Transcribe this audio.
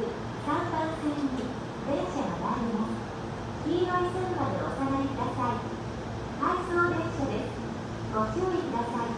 3番線に電車が参ります。黄色い線までお下がりください。回送電車です。ご注意ください。